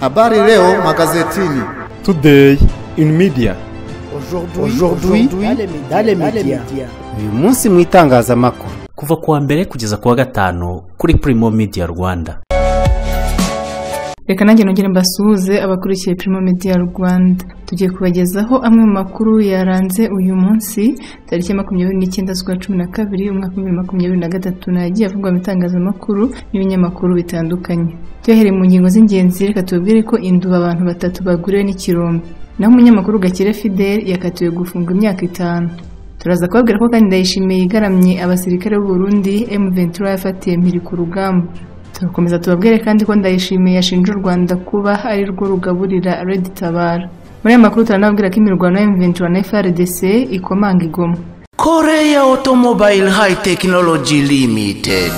Habari leo magazetini. Today in media. Aujourd'hui dans les médias. uyu munsi mu itangazamakuru kuva ku wa mbere kugeza ku wa gatanu kuri Primo Media Rwanda reka nanjye nongere mbasuhuze abakurikiye Primo Media Rwanda. Tugiye kubagezaho amwe mu makuru yaranze uyu munsi tariki ya makumyabiri n'icyenda z'ukwa cumi na kabiri umwaka w'ibihumbi makumyabiri na gatatu nagiye avugwa mu itangazamakuru n'ibinyamakuru bitandukanye. Tuyahereye mu ngingo z'ingenzi reka tubabwire ko induba abantu batatu baguriwe n'ikirombe. Naho umunyamakuru Gakire Fidel yakatiwe gufungwa imyaka itanu. Turaza kubabwira ko kandi ndayishimiye yigaramye abasirikare b'u Burundi M23 yafatiye mpiri ku rugamba turakomeza tubabwire kandi ko ndayishimiye yashinja u Rwanda kuba ari rwo rugaburira Red Tabara. Muri aya makuru turanababwira ko imirwano ya M23 na FARDC ikomanga igoma Korea Automobile High Technology Limited.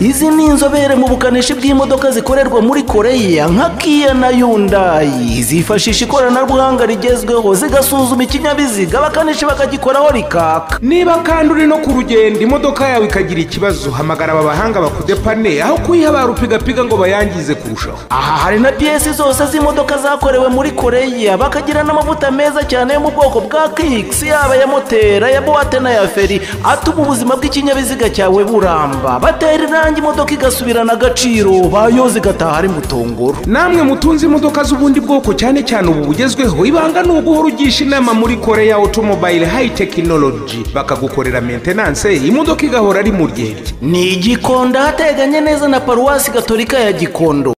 Izi ni inzobere mu bukanishi bw'imodoka zikorerwa muri koreya nka kiya na yundayi zifashisha ikoranabuhanga rigezweho zigasuzuma ikinyabiziga abakanishi bakagikoraho rikaka. Niba kandi uri no ku rugendo imodoka yawe ikagira ikibazo hamagara aba bahanga bakudepane aho kuyiha barupigapiga ngo bayangize kurushaho. Aha hari na piyesi zose z'imodoka zakorewe muri koreya bakagira n'amavuta meza cyane yo mu bwoko bwa kikisi yaba ya moteri aya buwate n'aya feri atuma ubuzima bw'ikinyabiziga cyawe buramba. Batera irangi imodoka igasubirana agaciro. Bayoza igataha ari mutongoro. Namwe mutunze imodoka z'ubundi bwoko cyane cyane ubu bugezweho. Ibanga ni uguhora ugisha inama muri koreya automobile high technology. Bakagukorera maintenance. Imodoka igahora ari mu ryerye ni igikondo ahateganye neza na paruwasi gatolika ya gikondo.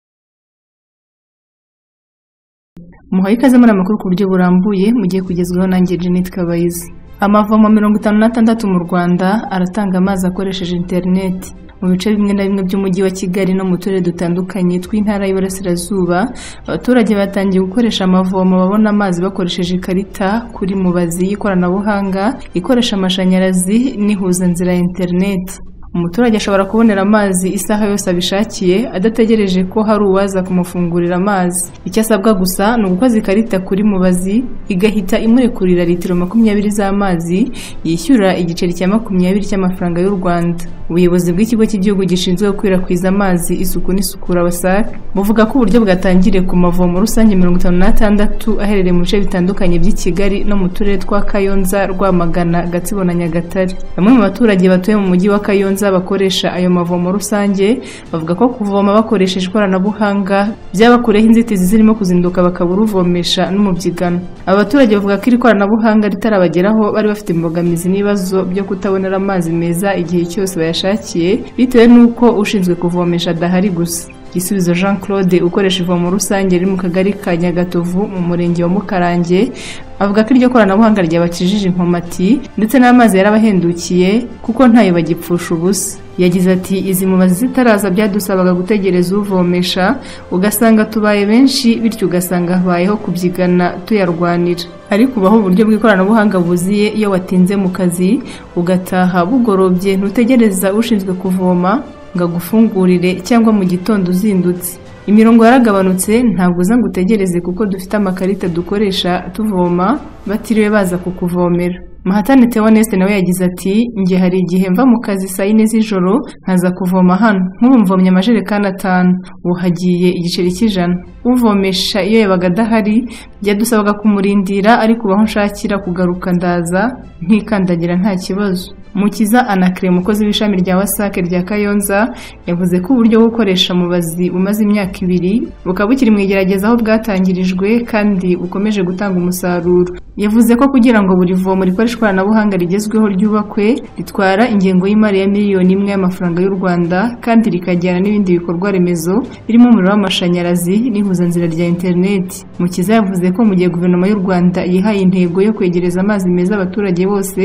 Muhaye ikaze muri amakuru ku buryo burambuye mugiye kugezwaho nanjye Jeanette Kabayizi. Amavomo mirongo itanu n'atandatu mu Rwanda aratanga amazi akoresheje interineti mu bice bimwe na bimwe by'umujyi wa Kigali no mu turere dutandukanye tw'intara y'Iburasirazuba abaturage batangiye gukoresha amavomo babona amazi bakoresheje ikarita kuri mubazi y'ikoranabuhanga ikoresha amashanyarazi n'ihuzanzira ya interineti umuturage ashobora kubonera amazi isaha yose abishakiye adategereje ko hari uwaza kumufungurira amazi. Icyo asabwa gusa ni ugukoza ikarita kuri mubazi igahita imurekurira litiro makumyabiri z'amazi yishyura igiceri cya makumyabiri cy'amafaranga y'u rwanda. Ubuyobozi bw'ikigo cy'igihugu gishinzwe gukwirakwiza amazi isuku n'isukura wasac buvuga ko uburyo bwatangiriye ku mavomo rusange mirongo itanu n'atandatu aherereye mu bice bitandukanye by'i kigali no mu turere twa kayonza rwamagana gatsibo na nyagatare. Bamwe mu baturage batuye mu mujyi wa kayonza bakoresha ayo mavomo rusange bavuga ko kuvoma bakoresheje ikoranabuhanga byabakureho inzitizi zirimo kuzinduka bakabura uvomesha n'umubyigano. Aba baturage bavuga ko iri koranabuhanga ritarabageraho bari bafite imbogamizi n'ibibazo byo kutabonera amazi meza igihe cyose bayashakiye bitewe n'uko ushinzwe kuvomesha adahari gusa. Gisubizo jean claude ukoresha ivomo rusange riri mu kagari ka nyagatovu mu murenge wa mukarange avuga ko iryo koranabuhanga ryabakijije inkomati ndetse n'amazi yarabahendukiye kuko ntayo bagipfusha ubusa. Yagize ati izi mubazi zitaraza byadusabaga gutegereza uvomesha ugasanga tubaye benshi bityo ugasanga habayeho kubyigana tuyarwanira. Ariko ubaho uburyo bw'ikoranabuhanga buziye iyo watinze mu kazi ugataha bugorobye ntutegereza ushinzwe kuvoma ngo agufungurire cyangwa mu gitondo uzindutse. Imirongo yaragabanutse ntabwo uza ngo utegereze kuko dufite amakarita dukoresha tuvoma batiriwe baza kukuvomera. Mahatane Theoneste nawe yagize ati njye hari igihe mva mu kazi saa yine z'ijoro nkaza kuvoma hano. Nk'ubu mvomye amajerekani atanu. Ubu hagiye igiceri cy'ijana. Uvomesha iyo yabaga adahari byadusabaga kumurindira ariko ubaho nshakira kugaruka ndaza ntikandagira nta kibazo. Mukiza anakire umukozi w'ishami rya wasake rya kayonza yavuze ko uburyo bwo gukoresha mubazi bumaze imyaka ibiri bukaba bukiri mu igerageza aho bwatangirijwe kandi bukomeje gutanga umusaruro. Yavuze ko kugira ngo buri vomo rikoresha ikoranabuhanga rigezweho ryubakwe ritwara ingengo y'imari ya miliyoni imwe y'amafaranga y'u rwanda kandi rikajyana n'ibindi bikorwa remezo birimo umuriro w'amashanyarazi n'ihuzanzira rya interineti mukiza yavuze ko mu gihe guverinoma y'u rwanda yihaye intego yo kwegereza amazi meza abaturage bose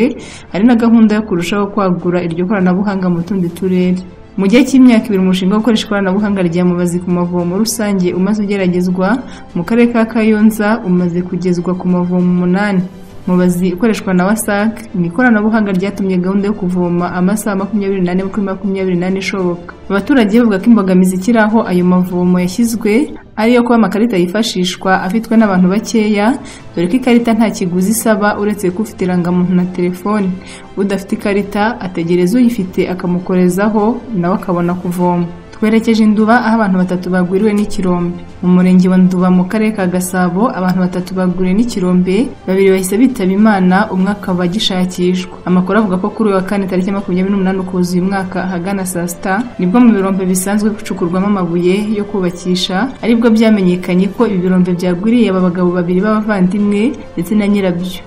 hari na gahunda yo kurushaho kwagura iryo koranabuhanga mu tundi turere. Mu gihe cy'imyaka ibiri umushinga wo gukoresha ikoranabuhanga rya mubazi ku mavomo rusange umaze ugeragezwa mu karere ka kayonza umaze kugezwa ku mavomo umunani. Mubazi ikoreshwa na wasac ni ikoranabuhanga ryatumye gahunda yo kuvoma amasaha makumyabiri n'ane kuri makumyabiri n'ane ishoboka. Abaturage bavuga ko imbogamizi ikiri aho ayo mavomo yashyizwe ariyo kuba amakarita yifashishwa afitwe n'abantu bakeya dore ko ikarita nta kiguzi isaba uretse ko ufite irangamuntu na telefone. Udafite ikarita ategereza uyifite akamukorezaho nawe akabona kuvoma. Twerekeje induba aho abantu batatu bagwiriwe n'ikirombe. Mu murenge wa nduba mu karere ka gasabo abantu batatu bagwiriwe n'ikirombe babiri bahise bitaba imana umwe akaba agishakishwa. Amakuru avuga ko kuri uyu wa kane tariki makumyabiri n'umunani ukuza uyu mwaka ahagana saa sita ni bwo mu birombe bisanzwe bicukurwamo amabuye yo kubakisha ari bwo byamenyekanye ko ibi birombe byagwiriye aba bagabo babiri b'abavandimwe ndetse na nyirabyo.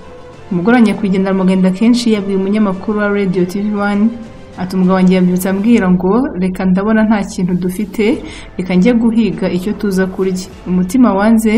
Umugore wa nyakwigendera mugenda kenshi yabwiye umunyamakuru wa radio tv one ati umugabo wanjye yabyutse ambwira ngo reka ndabona nta kintu dufite reka njye guhiga icyo tuza kurya. Umutima wanze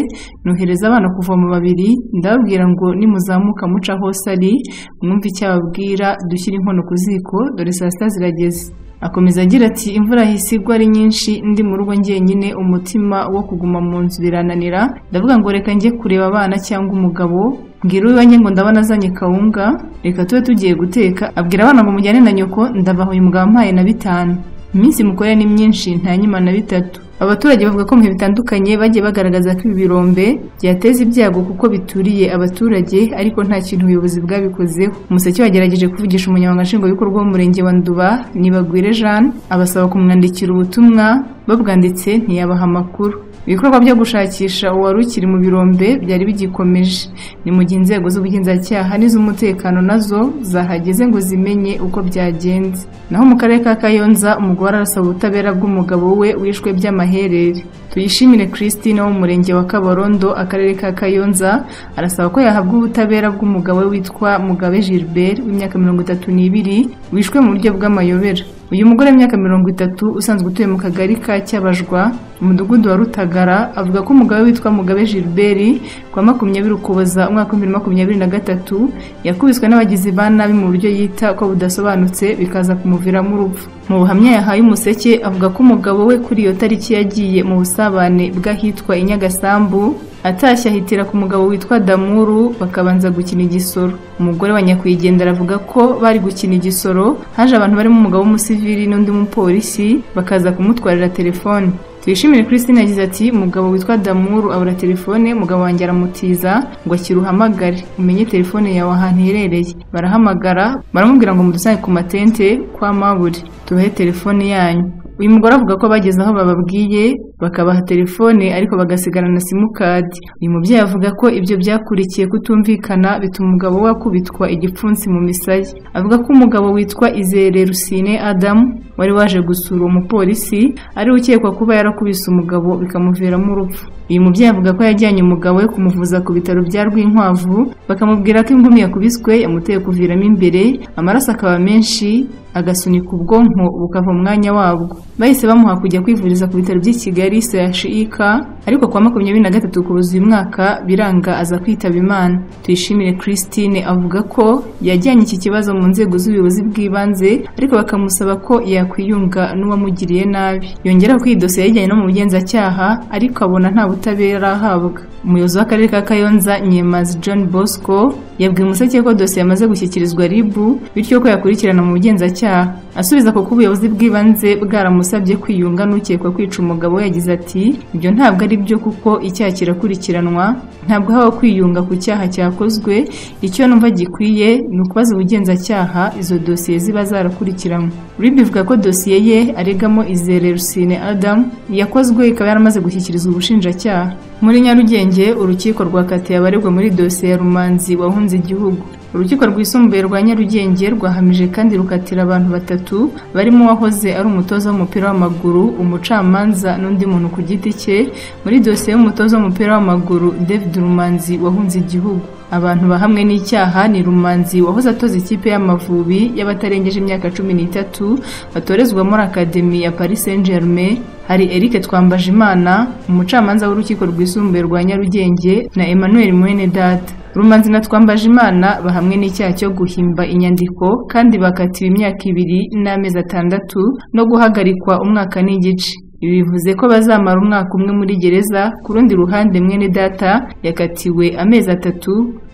nohereza abana kuvoma babiri ndababwira ngo nimuzamuka muca hose ari mwumve icyo ababwira dushyire inkono ku ziko dore saa sita zirageze. Akomeza agira ati imvura yahise igwa ari nyinshi ndi mu rugo njyenyine umutima wo kuguma mu nzu birananira. Ndavuga ngo reka njye kureba abana cyangwa umugabo mbwira uwanjye ngo ndabona azanye kawunga reka tube tugiye guteka. Abwira abana ngo mujyane na nyoko ndabaha uyu mugabo ampaye na bitanu. Iminsi mukorera ni myinshi ntanyuma na bitatu. Abaturage bavuga ko mu bihe bitandukanye bagiye bagaragaza ko ibi birombe byateza ibyago kuko bituriye abaturage ariko nta kintu ubuyobozi bwabikozeho. Umuseke wagerageje kuvugisha umunyamabanga nshingwabikorwa w'umurenge wa nduba nibagwire jeanne abasaba kumwandikira ubutumwa babwanditse ntiyabaha amakuru. Ibikorwa byo gushakisha uwari ukiri mu birombe byari bigikomeje. Ni mu gihe inzego z'ubugenzacyaha n'iz'umutekano na zo zahageze ngo zimenye uko byagenze. Naho mu karere ka kayonza umugore arasaba ubutabera bw'umugabo we wishwe by'amaherere. Tuyishimire christine wo mu murenge wa kabarondo akarere ka kayonza arasaba ko yahabwa ubutabera bw'umugabo we witwa mugabe gilbert w'imyaka mirongo itatu n'ibiri wishwe mu buryo bw'amayobera. Uyu mugore w'imyaka mirongo itatu usanzwe utuye mu kagari ka cyabajwa umudugudu wa rutagara avuga ko umugabo witwa mugabe gilbert kwa makumyabiri ukuboza umwaka w'ibihumbi makumyabiri na gatatu yakubiswe n'abagizi ba nabi mu buryo yita ko budasobanutse bikaza kumuviramo urupfu. Mu buhamya yahaye umuseke avuga ko umugabo we kuri iyo tariki yagiye mu busabane bw'ahitwa i nyagasambu atashye ahitira ku mugabo witwa damuru bakabanza gukina igisoro. Umugore wa nyakwigendera avuga ko bari gukina igisoro haje abantu barimo umugabo w'umusivili n'undi mupolisi bakaza kumutwarira telefone. Tuyishimire christine yagize ati umugabo witwa damuru abura telefone umugabo wanjye aramutiza ngo akire uhamagare umenye telefone yawe ahantu iherereye. Barahamagara baramubwira ngo mudusange ku matente kwa maburi tubahe telefone yanyu. Uyu mugore avuga ko bageze aho bababwiye bakabaha telefone ariko bagasigana na simukadi. Uyu mubyeyi avuga ko ibyo byakurikiye kutumvikana bituma umugabo we akubitwa igipfunsi mu misaya avuga ko umugabo witwa izere rusine adamu wari waje gusura uwo mupolisi ari we ukekwa kuba yarakubise umugabo bikamuviramo urupfu. Uyu mubyeyi avuga ko yajyanye umugabo we kumuvuza ku bitaro bya rwinkwavu bakamubwira ko ingumi yakubiswe yamuteye kuviramo imbere amaraso akaba menshi agasunika ubwonko bukava mu mwanya wabwo. Bahise bamuha kujya kwivuriza ku bitaro by'i kigali chik ariko kwa makumyabiri na gatatu kuruza uyu mwaka biranga aza kwitaba imana. Tuyishimire christine avuga ko yajyanye iki kibazo mu nzego z'ubuyobozi bw'ibanze ariko bakamusaba ko yakwiyunga n'uwamugiriye nabi. Yongera ko iyi dosiye yajyanye no mu bugenzacyaha ariko abona nta butabera ahabwa. Umuyobozi w'akarere ka kayonza nyemazi john bosco yabwiye umuseke ko dosiye yamaze gushyikirizwa rib bityo ko yakurikirana mu bugenzacyaha. Asubiza ko ubuyobozi bw'ibanze bwaramusabye kwiyunga n'ukekwa kwica umugabo we yagize ati ibyo ntabwo ari byo kuko icyaha kirakurikiranwa. Ntabwo habaho kwiyunga ku cyaha cyakozwe. Icyo numva gikwiye ni ukubaza ubugenzacyaha izo dosiye ziba zarakurikiranwe rib ivuga ko dosiye ye aregamo izere rusine adamu yakozwe ikaba yaramaze gushyikirizwa ubushinjacyaha. Muri nyarugenge urukiko rwakatiye abaregwa muri dosiye ya rumanzi wahunze igihugu. Urukiko rwisumbuye rwa nyarugenge rwahamije kandi rukatira abantu batatu barimo uwahoze ari umutoza w'umupira w'amaguru umucamanza n'undi muntu ku giti cye. Muri dosiye y'umutoza w'umupira w'amaguru david rumanzi wahunze igihugu. Abantu bahamwe n'icyaha ni rumanzi wahoze atoza ikipe y'amavubi y'abatarengeje imyaka cumi n'itatu batorezwa muri akademi ya paris saint germain hari eric twambajimana umucamanza w'urukiko rwisumbuye rwa nyarugenge na emmanuel mwenedata. Rumanzi na twambajimana bahamwe n'icyaha cyo guhimba inyandiko kandi bakatiwe imyaka ibiri n'amezi atandatu no guhagarikwa umwaka n'igice. Ibi bivuze ko bazamara umwaka umwe muri gereza ku rundi ruhande mwene data yakatiwe amezi atatu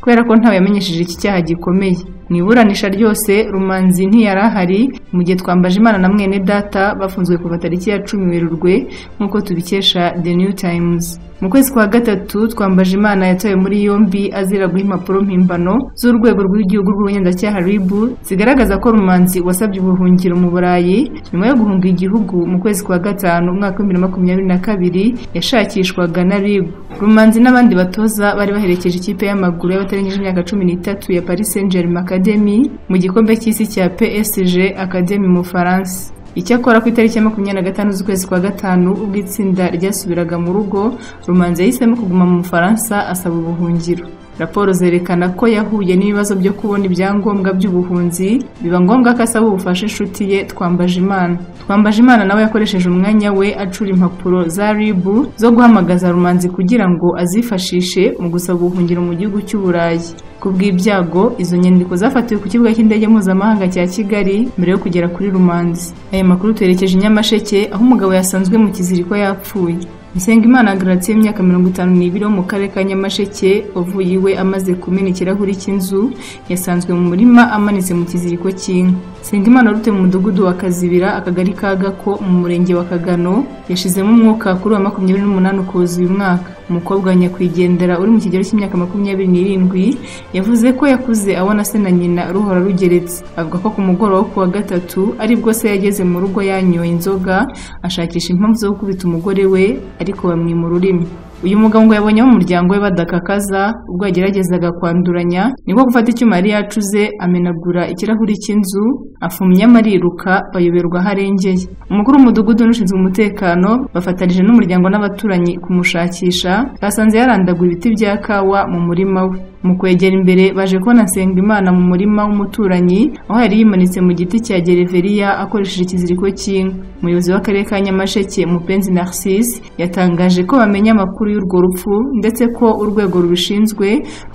kubera ko yamenyesheje iki cyaha gikomeye. Mu iburanisha ryose rumanzi ntiyari ahari mu gihe twambaje imana na mwene data bafunzwe kuva tariki ya cumi werurwe nk'uko tubikesha the new times. Mu kwezi kwa gatatu twambaje imana yatawe muri yombi azira guha impapuro mpimbano z'urwego rw'igihugu rw'ubugenzacyaha rib zigaragaza ko rumanzi wasabye ubuhungiro mu burayi. Nyuma yo guhunga igihugu mu kwezi kwa gatanu umwaka w'ibihumbi makumyabiri na kabiri yashakishwaga na rib. Rumanzi n'abandi batoza bari baherekeje ikipe y'amaguru y'abatarengeje imyaka cumi n'itatu ya paris saint germain academy mu gikombe cy'isi cya psg academy mu bufaransa. Icyakora ku itariki ya makumyabiri na gatanu z'ukwezi kwa gatanu ubwo itsinda ryasubiraga mu rugo rumanzi yahisemo kuguma mu bufaransa asaba ubuhungiro. Raporo zerekana ko yahuye n'ibibazo byo kubona ibyangombwa by'ubuhunzi biba ngombwa ko asaba ubufasha inshuti ye twambaje imana twambaje imana nawe yakoresheje umwanya we acura impapuro za rib zo guhamagaza rumanzi kugira ngo azifashishe mu gusaba ubuhungiro mu gihugu cy'uburayi ku bw'ibyago izo nyandiko zafatiwe ku kibuga cy'indege mpuzamahanga cya kigali mbere yo kugera kuri rumanzi. Aya makuru twerekeje i nyamasheke aho umugabo yasanzwe mu kiziriko yapfuye. Nsengimana Gratien y'imyaka mirongo itanu n'ibiri wo mu karere ka Nyamasheke wavuye iwe amaze kumena ikirahuri cy'inzu yasanzwe mu murima amanitse mu kiziriko cy'inka. Nsengimana wari utuye mu mudugudu wa Kazibira akagari ka Gako mu murenge wa Kagano yashizemo umwuka kuri wa makumyabiri n'umunani ukuza uyu mwaka. Umukobwa wa nyakwigendera uri mu kigero cy'imyaka makumyabiri n'irindwi yavuze ko yakuze abona se na nyina ruhora rugeretse. Avuga ko ku mugoroba wo ku wa gatatu ari bwo se yageze mu rugo yanyoye inzoga ashakisha impamvu zo gukubita umugore we ariko bamwima ururimi uyu mugabo ngo yabonye mu muryango we badakakaza ubwo yageragezaga kwanduranya niko gufata icyuma yari yacuze amenagura ikirahuri cy'inzu afumyamo ariruka bayoberwa aho arengeye umukuru w'umudugudu n'ushinzwe umutekano bafatanije n'umuryango n'abaturanyi kumushakisha basanze yarandaguye ibiti bya kawa mu murima we. Mu kwegera imbere baje kubona Nsengimana mu murima w'umuturanyi aho yari yimanitse mu giti cya gereveriya akoresheje ikiziriko cy'inka. Umuyobozi w'akarere ka nyamasheke mupenzi narcisse yatangaje ko bamenye amakuru y'urwo rupfu ndetse ko urwego rubishinzwe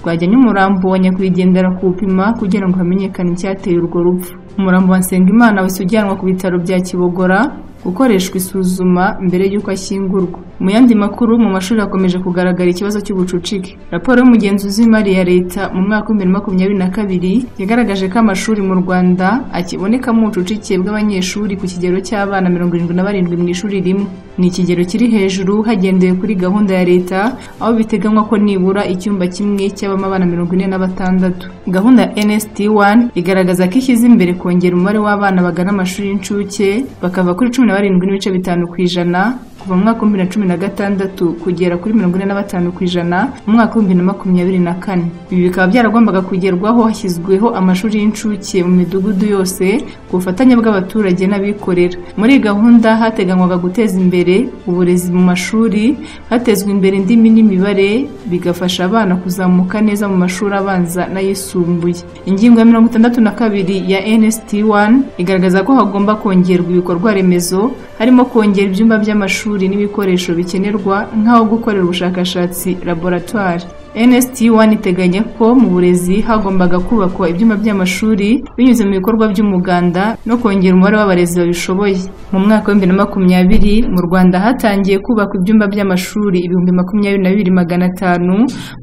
rwajyanye umurambo wa nyakwigendera kuwupima kugira ngo hamenyekane icyateye urwo rupfu. Umurambo wa Nsengimana wese ujyanwa ku bitaro bya kibogora gukoreshwa isuzuma mbere y'uko ashyingurwa. Mu yandi makuru mu mashuri hakomeje kugaragara ikibazo cy'ubucucike. Raporo y'umugenzuzi w'imari ya leta mu mwaka w'ibihumbi bibiri makumyabiri na kabiri yagaragaje ko amashuri mu rwanda akibonekamo ubucucike bw'abanyeshuri ku kigero cy'abana mirongo irindwi na barindwi mu ishuri rimwe. Ni ikigero kiri hejuru hagendewe kuri gahunda ya leta aho biteganywa ko nibura icyumba kimwe cyabamo abana mirongo ine na batandatu. Gahunda ya nst 1 igaragaza ko ishyize imbere kongera umubare w'abana bagana amashuri y'incuke bakava kuri cumi barindwi n'ibice bitanu ku ijana kuva mu mwaka w'ibihumbi bibiri na cumi na gatandatu kugera kuri mirongo ine na batanu ku ijana mu mwaka w'ibihumbi bibiri na makumyabiri na kane. Ibi bikaba byaragombaga kugerwaho hashyizweho amashuri y'incuke mu midugudu yose ku bufatanye bw'abaturage n'abikorera. Muri iyi gahunda hateganywaga guteza imbere uburezi mu mashuri hatezwa imbere indimi n'imibare bigafasha abana kuzamuka neza mu mashuri abanza n'ayisumbuye. Ingingo ya mirongo itandatu na kabiri ya nst 1 igaragaza ko hagomba kongerwa ibikorwa remezo harimo kongera ibyumba by'amashuri n'ibikoresho bikenerwa nk'aho gukorera ubushakashatsi laboratwari nst 1 iteganya ko mu burezi hagombaga kubakwa ibyumba by'amashuri binyuze mu bikorwa by'umuganda no kongera umubare w'abarezi babishoboye. Mu mwaka wa bibiri na makumyabiri mu rwanda hatangiye kubakwa ibyumba by'amashuri ibihumbi makumyabiri na bibiri magana atanu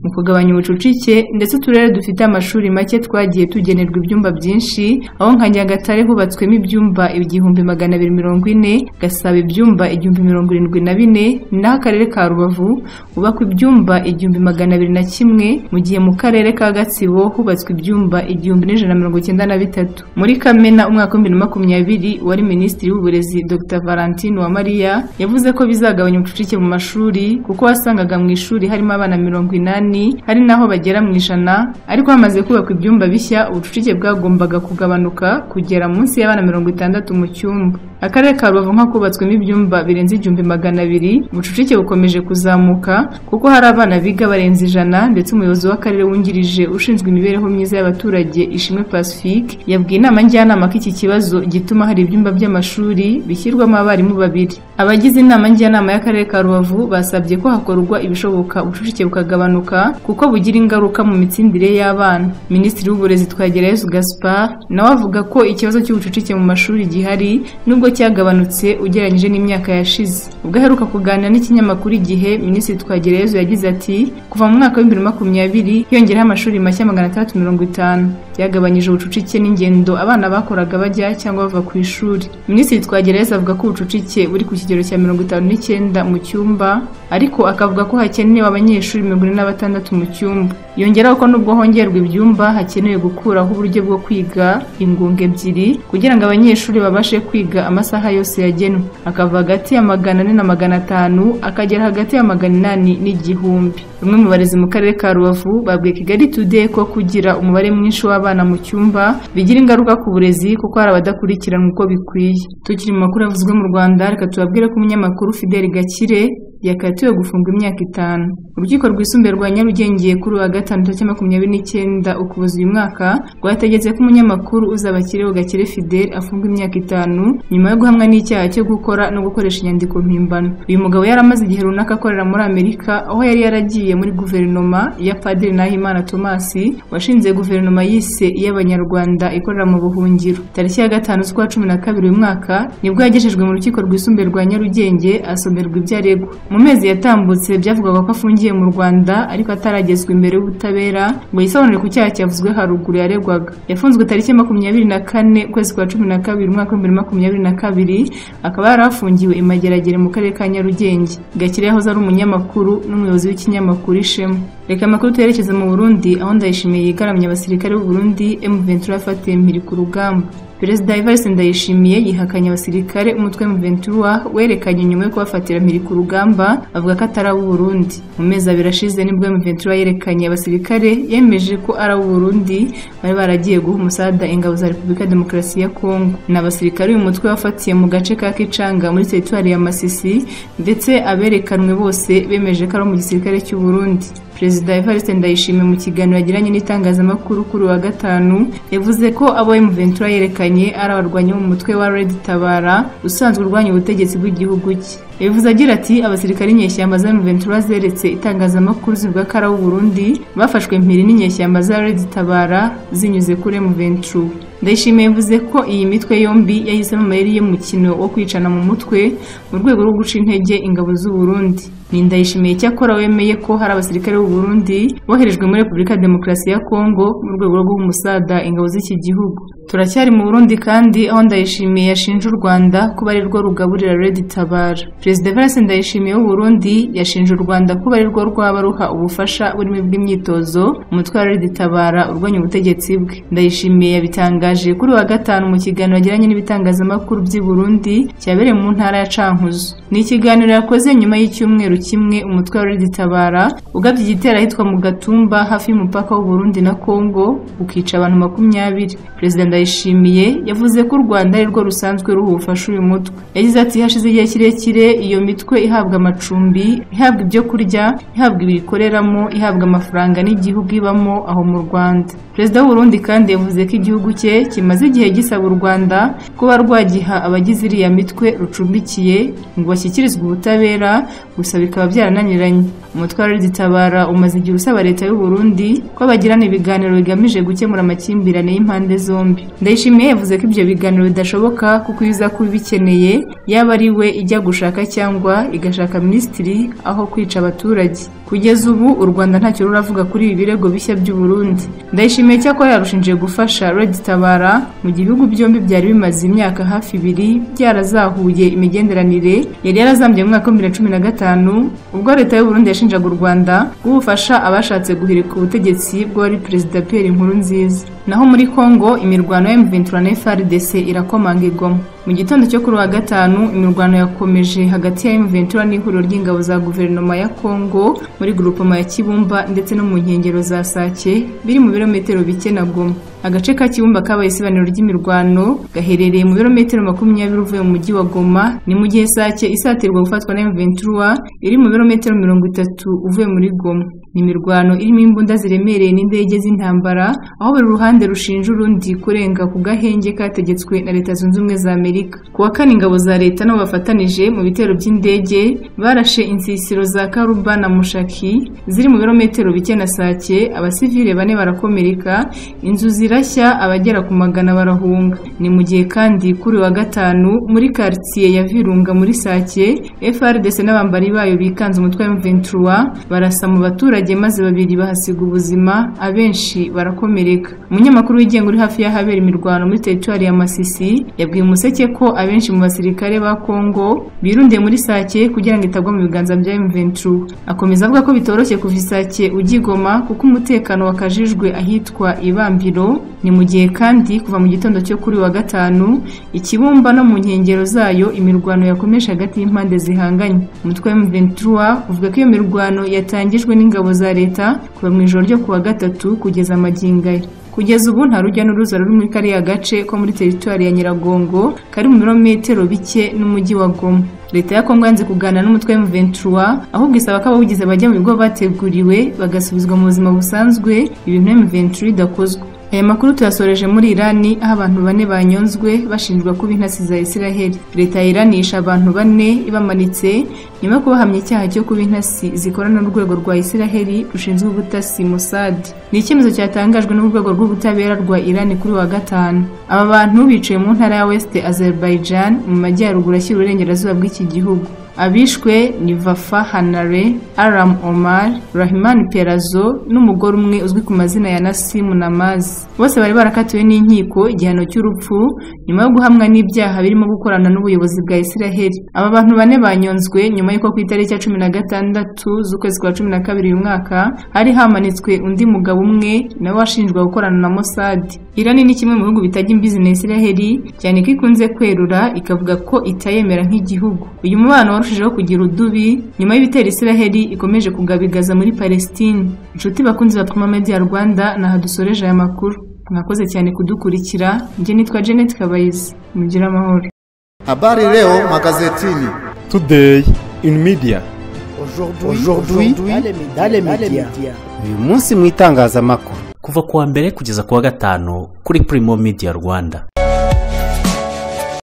mu kugabanya ubucucike ndetse uturere dufite amashuri make twagiye tugenerwa ibyumba byinshi aho nka nyagatare hubatswemo ibyumba igihumbi magana abiri mirongo ine gasaba ibyumba igihumbi mirongo irindwi na bine naho akarere ka rubavu hubakwa ibyumba igihumbi magana abiri na kimwe mu gihe mu karere ka gatsibo hubatswe ibyumba igihumbi n'ijana na mirongo icyenda na bitatu. Muri kamena umwaka w'ibihumbi bibiri na makumyabiri wari minisitiri w'uburezi dr. Valentine uwamariya yavuze ko bizagabanya ubucucike mu mashuri kuko wasangaga mu ishuri harimo abana mirongo inani hari n'aho bagera mu ijana ariko hamaze kubakwa ibyumba bishya ubucucike bwagombaga kugabanuka kugera munsi y'abana mirongo itandatu mu cyumba. Akarere ka rubavu nk'akubatswemo ibyumba birenze igihumbi magana abiri ubucucike bukomeje kuzamuka kuko hari abana biga barenze ijana. Ndetse umuyobozi w'akarere wungirije ushinzwe imibereho myiza y'abaturage ishimwe pacifique yabwiye inama njyanama ko iki kibazo gituma hari ibyumba by'amashuri bishyirwamo abarimu babiri. Abagize inama njyanama y'akarere ka rubavu basabye ko hakorwa ibishoboka ubucucike bukagabanuka kuko bugira ingaruka mu mitsindire y'abana. Minisitiri w'uburezi twagirayezu gaspard nawe avuga ko ikibazo cy'ubucucike mu mashuri gihari nubwo nubwo cyagabanutse ugereranyije n'imyaka yashize. Ubwo aheruka kuganira n'ikinyamakuru igihe minisitiri Twagirayezu yagize ati kuva mu mwaka w'ibihumbi makumyabiri hiyongeraho amashuri mashya magana atandatu mirongo itanu. Byagabanyije ubucucike n'ingendo abana bakoraga bajya cyangwa bava ku ishuri. Minisitiri twagereyezu avuga ko ubucucike buri ku kigero cya mirongo itanu n'icyenda mu cyumba ariko akavuga ko hakenewe abanyeshuri mirongo ine na batandatu mu cyumba. Yongeraho ko nubwo hongerwa ibyumba hakenewe gukuraho uburyo bwo kwiga ingunga ebyiri kugira ngo abanyeshuri babashe kwiga amasaha yose yagenwe. Akava hagati ya magana ane na magana atanu akagera hagati ya magana inani n'igihumbi. Bamwe mu barezi mu karere ka rubavu babwiye kigali today ko kugira umubare mwinshi w'abana mu cyumba bigira ingaruka ku burezi kuko hari abadakurikiranwa uko bikwiye. Tukiri mu makuru yavuzwe mu rwanda reka tubabwire ko umunyamakuru fideli gakire yakatiwe gufungwa imyaka itanu. Urukiko rwisumbuye rwa nyarugenge kuri uwa gatanu tariki makumyabiri n'icyenda ukuboza uyu mwaka rwategetse ko umunyamakuru uzaba akiriho gakire fidel afungwa imyaka itanu nyuma yo guhamwa n'icyaha cyo gukora no gukoresha inyandiko mpimbano. Uyu mugabo yari amaze igihe runaka akorera muri amerika aho yari yaragiye muri guverinoma ya padiri nahimana tomasi washinze guverinoma yise iy'abanyarwanda ikorera mu buhungiro. Tariki ya gatanu z'ukwa cumi na kabiri uyu mwaka ni bwo yagejejwe mu rukiko rwisumbuye rwa nyarugenge asomerwa ibyo aregwa. Mu mezi yatambutse byavugaga ko afungiye mu rwanda ariko ataragezwa imbere y'ubutabera ngo yisobanure ku cyaha cyavuzwe haruguru yaregwaga. Yafunzwe tariki makumyabiri na kane ukwezi kwa cumi na kabiri umwaka w'ibihumbi makumyabiri na kabiri akaba yari afungiwe i mageragere mu karere ka nyarugenge. Gakire yahoze ari umunyamakuru n'umuyobozi w'ikinyamakuru ishema. Reka amakuru tuyerekeze mu burundi aho ndayishimiye yigaramye abasirikare b'u burundi m23 yafatiye mpiri ku rugamba. Perezida Evariste Ndayishimiye yihakanye abasirikare umutwe mu Ventura werekanye nyuma yo kubafatira mpiri ku rugamba avuga ko atari ab'u Burundi. Mu mezi abiri ashize ni bwo mu Ventura yerekanye abasirikare yemeje ko ari ab'u Burundi bari baragiye guha umusada ingabo za Repubulika ya Demokarasi ya Kongo ni abasirikare uyu mutwe wafatiye mu gace ka Kicanga muri teritwari ya Masisi ndetse aberekanwe bose bemeje ko ari mu gisirikare cy'u Burundi. Perezida Evariste Ndayishimiye mu kiganiro yagiranye n'itangazamakuru kuri wa gatanu yavuze ko abo M23 yerekanye ari abarwanyi mu mutwe wa Red Tabara usanzwe urwanya ubutegetsi bw'igihugu cye. Yavuze agira ati abasirikare inyeshyamba za M23 zeretse itangazamakuru zivuga ko ari Burundi bafashwe mpiri n'inyeshyamba za Red Tabara zinyuze kuri M23 Ndayishimiye yavuze ko iyi mitwe yombi yahisemo amayeri y'umukino wo kwicana mu mutwe mu rwego rwo guca intege ingabo z'u Burundi. Ni Ndayishimiye cyakora wemeye ko hari abasirikare b'u Burundi boherejwe muri Repubulika ya Demokarasi ya Kongo mu rwego rwo guha umusada ingabo z'iki gihugu. Turacyari mu Burundi kandi aho Ndayishimiye yashinje u Rwanda kuba ari rwo rugaburira Red Tabara. Perezida Evariste Ndayishimiye w'u Burundi yashinje u Rwanda kuba ari rwo rwaba ruha ubufasha burimo bw'imyitozo umutwe wa Red Tabara urwanya ubutegetsi bwe. Ndayishimiye yabitangaje kuri wa gatanu mu kiganiro yagiranye n'ibitangazamakuru by'i Burundi cyabereye mu ntara ya Cankuzo. Ni ikiganiro yakoze nyuma y'icyumweru kimwe umutwe wa Red Tabara ugabye igitero ahitwa mu Gatumba hafi y'umupaka w'u Burundi na Kongo ukica abantu makumyabiri. Perezida Ndayishimiye yavuze ko u Rwanda ari rwo rusanzwe ruha ubufasha uyu mutwe. Yagize ati hashize igihe kirekire iyo mitwe ihabwa amacumbi ihabwa ibyo kurya ihabwa ibikoreramo ihabwa amafaranga n'igihugu ibamo aho mu Rwanda. Perezida w'u Burundi kandi yavuze ko igihugu cye kimaze igihe gisaba u Rwanda kuba rwagiha abagize iriya mitwe rucumbikiye ngo bashyikirizwe ubutabera gusa bikaba byarananiranye. Umutwe wa Red Tabara umaze igihe usaba leta y'u Burundi ko bagirana ibiganiro bigamije gukemura amakimbirane y'impande zombi. Ndayishimiye yavuze ko ibyo biganiro bidashoboka kuko iyo uza kuba ibikeneye yaba ari we ijya gushaka cyangwa igashaka minisitiri aho kwica abaturage. Kugeza ubu u Rwanda ntacyo ruravuga kuri ibi birego bishya by'u Burundi. Ndayishimiye cyakora yarushinje gufasha Tabara mu gihe ibihugu byombi byari bimaze imyaka hafi ibiri byarazahuye imigenderanire yari yarazambye mu mwaka wa bibiri na cumi na gatanu ubwo leta y'u Burundi yashinjaga u Rwanda gufasha abashatse guhirika ubutegetsi bw'uwari perezida Pierre Nkurunziza. Naho muri Kongo imirwano ya M23 na FARDC irakomanga igoma. Mu gitondo cyo kuri wa gatanu imirwano yakomeje hagati ya M23 n'ihuriro ry'ingabo za guverinoma ya Kongo muri grupoma ya Kibumba ndetse no mu nkengero za Sake biri mu birometero bike na Goma. Agace ka Kibumba kabaye isibaniro ry'imirwano gaherereye mu birometero makumyabiri uvuye mu mujyi wa Goma. Ni mu gihe Sake isatirwa gufatwa na M23 iri mu birometero mirongo itatu uvuye muri Goma. Ni imirwano irimo imbunda ziremereye n'indege z'intambara aho buri ruhande rushinja urundi kurenga ku gahenge kategetswe na leta zunze ubumwe za Amerika. Amerika. Ku wa kane ingabo za leta nabo bafatanije mu bitero by'indege barashe insisiro za Karuba na Mushaki ziri mu birometero bike na Sake. Abasivile bane barakomereka inzu zirashya abagera ku magana barahunga. Ni mu gihe kandi kuri wa gatanu muri quartier ya Virunga muri Sake FRDC n'abambari bayo bikanze umutwe wa M23 barasa mu baturage maze babiri bahasiga ubuzima abenshi barakomereka. Umunyamakuru wigenga uri hafi y'ahabera imirwano muri teritwari ya Masisi yabwiye umuseke ko abenshi mu basirikare ba Kongo birundiye muri Sake kugira ngo itagwa mu biganza bya M23. Akomeza avuga ko bitoroshye kuva Isake ugigoma kuko umutekano wakajijwe ahitwa Ibambiro ni mu gihe kandi kuva mu gitondo cyo kuri wa gatanu ikibumba no mu nkengero zayo imirwano yakomeje hagati y'impande zihanganye. Umutwe wa M23 uvuga ko iyo mirwano yatangijwe n'ingabo za leta kuva mu ijoro ryo ku wa gatatu kugeza amagingaya kugeza ubu nta rujya n'uruza ruri muri kariya gace ko muri teritwari ya Nyiragongo kari mu birometero bike n'umujyi wa Goma. Leta ya Kongo yanze kuganira n'umutwe wa M23 ahubwo isaba ko abawugize bajya mu bigo bateguriwe bagasubizwa mu buzima busanzwe ibintu M23 idakozwe aya makuru tuyasoreje muri irani aho abantu bane banyonzwe bashinjwa kuba intasi za isiraheli leta ya irani yishe abantu bane ibamanitse nyuma yo kubahamya icyaha cyo kuba intasi zikorana n'urwego rwa isiraheli rushinzwe ubutasi Mossad. Ni icyemezo cyatangajwe n'urwego rw'ubutabera rwa irani kuri wa gatanu. Aba bantu biciwe mu ntara ya west azerbaijan mu majyaruguru ashyira uburengerazuba bw'iki gihugu. Abishwe ni vafa hanare aram omar rahimani perazo n'umugore umwe uzwi ku mazina ya nasimu namazi. Bose bari barakatiwe n'inkiko igihano cy'urupfu nyuma yo guhamwa n'ibyaha birimo gukorana n'ubuyobozi bwa isiraheli aba bantu bane banyonzwe nyuma y'uko ku itariki ya cumi na gatandatu z'ukwezi kwa cumi na kabiri uyu mwaka hari hamanitswe undi mugabo umwe nawe washinjwa gukorana na Mossad. Irani ni kimwe mu bihugu bitajya imbizi na isiraheli cyane ko ikunze kwerura ikavuga ko itayemera nk'igihugu. Uyu mubano warushijeho kugira udubi nyuma y'ibitero isiraheli ikomeje kugabigaza muri palestine. Inshuti bakunzi ba Prima Media Rwanda naha dusoreje aya makuru. Mwakoze cyane kudukurikira. Njye nitwa Janet Kabayizi mugire amahoro. Habari leo magazetini. Today in media. Aujourd'hui, dans les médias. uyu munsi mu itangazamakuru. Kuva ku wa mbere kugeza ku wa gatanu kuri Primo Media Rwanda.